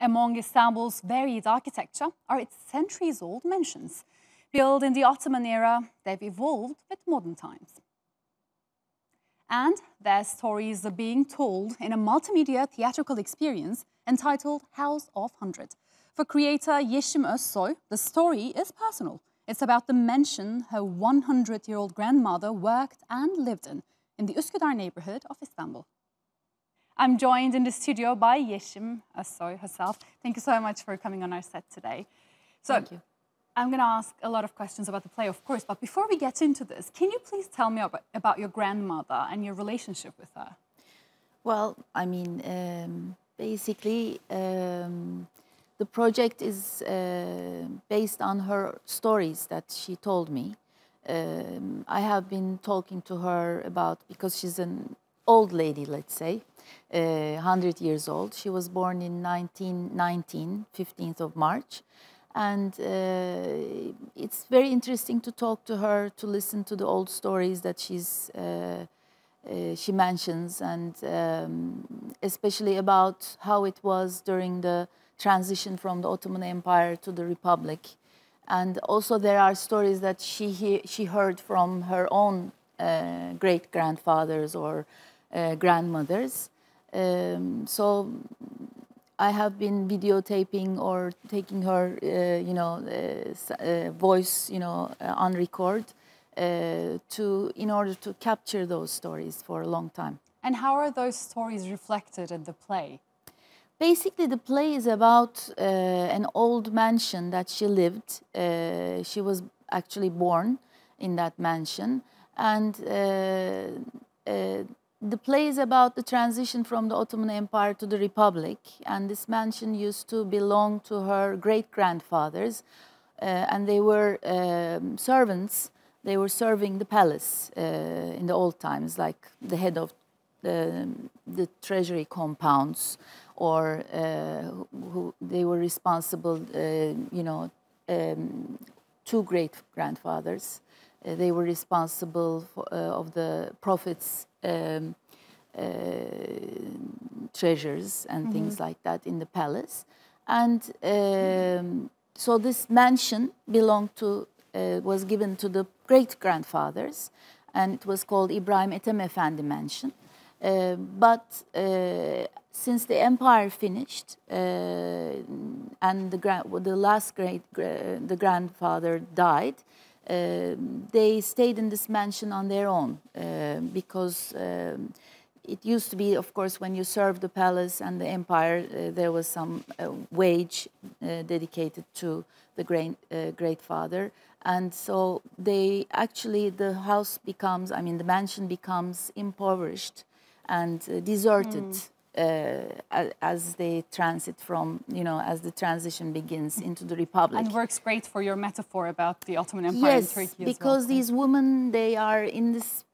Among Istanbul's varied architecture are its centuries old mansions. Built in the Ottoman era, they've evolved with modern times. And their stories are being told in a multimedia theatrical experience entitled House of Hundred. For creator Yeşim Özsoy, the story is personal. It's about the mansion her 100 year old grandmother worked and lived in, in the Üsküdar neighborhood of Istanbul. I'm joined in the studio by Yeşim Özsoy herself. Thank you so much for coming on our set today. So, Thank you. I'm going to ask a lot of questions about the play, of course, but before we get into this, can you please tell me about, about your grandmother and your relationship with her? Well, I mean, um, basically, um, the project is uh, based on her stories that she told me. Um, I have been talking to her about, because she's an old lady, let's say, uh, 100 years old. She was born in 1919, 15th of March. And uh, it's very interesting to talk to her, to listen to the old stories that she's, uh, uh, she mentions, and um, especially about how it was during the transition from the Ottoman Empire to the Republic. And also there are stories that she, he, she heard from her own uh, great-grandfathers or grandmothers. Um, so I have been videotaping or taking her, uh, you know, uh, uh voice, you know, uh, on record uh, to in order to capture those stories for a long time. And how are those stories reflected in the play? Basically, the play is about an old mansion that she lived. she was actually born in that mansion, and the play is about the transition from the Ottoman Empire to the Republic, and this mansion used to belong to her great grandfathers, uh, and they were um, servants. They were serving the palace uh, in the old times, like the head of the, the treasury compounds, or uh, who, who, they were responsible, uh, you know, um, two great grandfathers. Uh, they were responsible for, uh, of the prophet's um, uh, treasures and mm -hmm. things like that in the palace. And um, so this mansion belonged to, uh, was given to the great grandfathers, and it was called Ibrahim Ethem Efendi Mansion. Uh, but uh, since the empire finished uh, and the, the last great the grandfather died, they stayed in this mansion on their own uh, because um, it used to be, of course, when you served the palace and the empire, uh, there was some uh, wage uh, dedicated to the great, uh, great father. And so they actually, the house becomes, I mean, the mansion becomes impoverished and uh, deserted. Mm uh, as they transit from, you know, as the transition begins into the republic. And works great for your metaphor about the Ottoman Empire yes, in Turkey because well. these women, they are in this,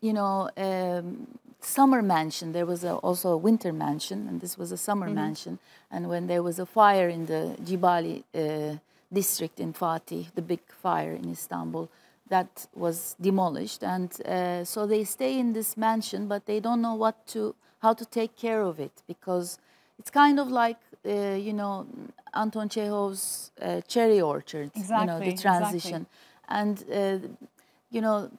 you know, um, summer mansion. There was a, also a winter mansion, and this was a summer mm -hmm. mansion. And when there was a fire in the Cibali uh, district in Fatih, the big fire in Istanbul, that was demolished. And uh, so they stay in this mansion, but they don't know what to how to take care of it because it's kind of like uh, you know Anton Chekhov's uh, cherry orchard, exactly, you know the transition, exactly. and uh, you know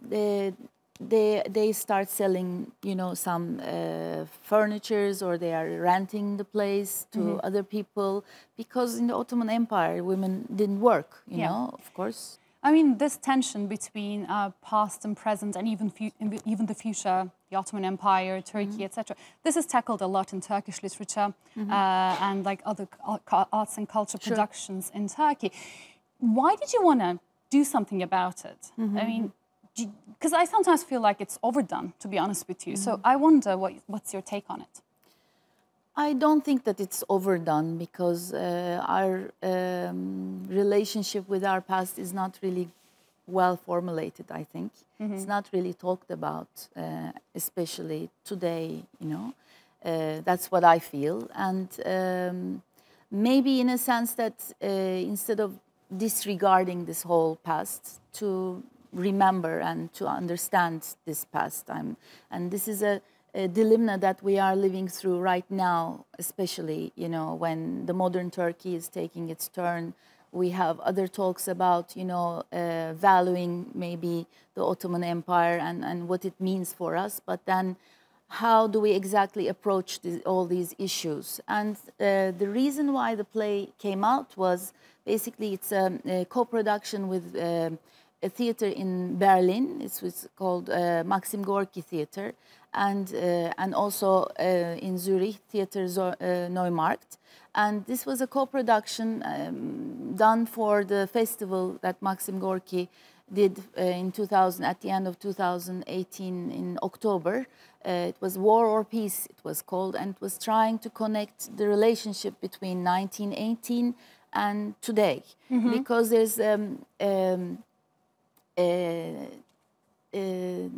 they they they start selling you know some uh, furnitures or they are renting the place to mm -hmm. other people because in the Ottoman Empire women didn't work, you yeah. know, of course. I mean, this tension between uh, past and present, and even even the future, the Ottoman Empire, Turkey, mm -hmm. etc. This is tackled a lot in Turkish literature mm -hmm. uh, and like other arts and culture sure. productions in Turkey. Why did you want to do something about it? Mm -hmm. I mean, because I sometimes feel like it's overdone, to be honest with you. So mm-hmm. I wonder what, what's your take on it? I don't think that it's overdone because uh, our um, relationship with our past is not really well formulated, I think. Mm -hmm. It's not really talked about, uh, especially today, you know. Uh, that's what I feel. And um, maybe in a sense that uh, instead of disregarding this whole past, to remember and to understand this past. I'm, and this is a uh, dilemma that we are living through right now, especially you know when the modern Turkey is taking its turn. We have other talks about you know uh, valuing maybe the Ottoman Empire and, and what it means for us, but then how do we exactly approach the, all these issues? And uh, the reason why the play came out was basically it's a, a co-production with uh, a theater in Berlin. It was called uh, Maxim Gorki Theater, and uh, and also uh, in Zurich, Theater uh, Neumarkt. And this was a co-production um, done for the festival that Maxim Gorki did uh, in 2000 at the end of 2018 in October. Uh, it was War or Peace, it was called, and it was trying to connect the relationship between 1918 and today, mm -hmm. because there's um, um,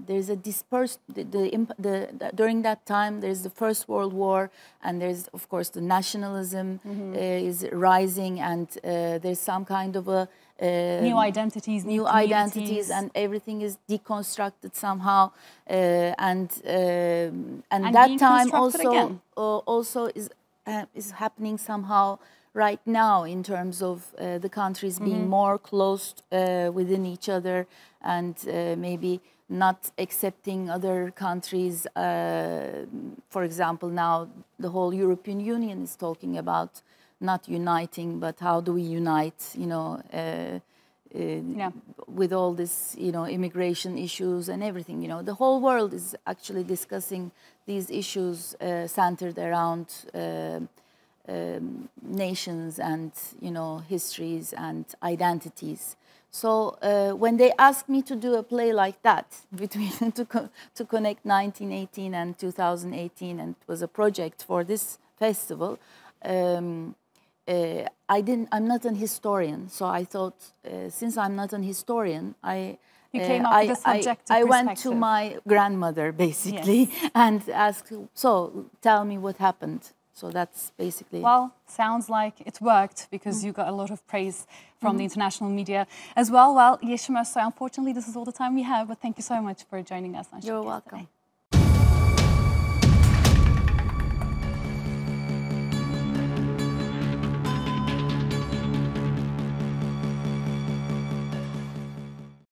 there's a dispersed the, the, the, the, during that time there's the first world war and there's of course the nationalism mm -hmm. uh, is rising and uh, there's some kind of a uh, new identities new, new identities and everything is deconstructed somehow uh, and and, and that time also also is is happening somehow right now in terms of uh, the countries mm -hmm. being mm-hmm. more close uh, within each other and uh, maybe not accepting other countries. Uh, for example, now the whole European Union is talking about not uniting, but how do we unite, you know, uh, yeah. with all this, you know, immigration issues and everything. You know, the whole world is actually discussing these issues centered around um, nations and you know histories and identities. So uh, when they asked me to do a play like that between to co to connect 1918 and 2018, and it was a project for this festival. Um, uh, I didn't. I'm not an historian, so I thought uh, since I'm not an historian, I. You came up with a subjective I, I went to my grandmother basically yes. and asked, "So, tell me what happened." So that's basically. Well, sounds like it worked because mm. you got a lot of praise from mm. the international media as well. Well, Yeşim Özsoy, unfortunately, this is all the time we have, but thank you so much for joining us on You're welcome. Today.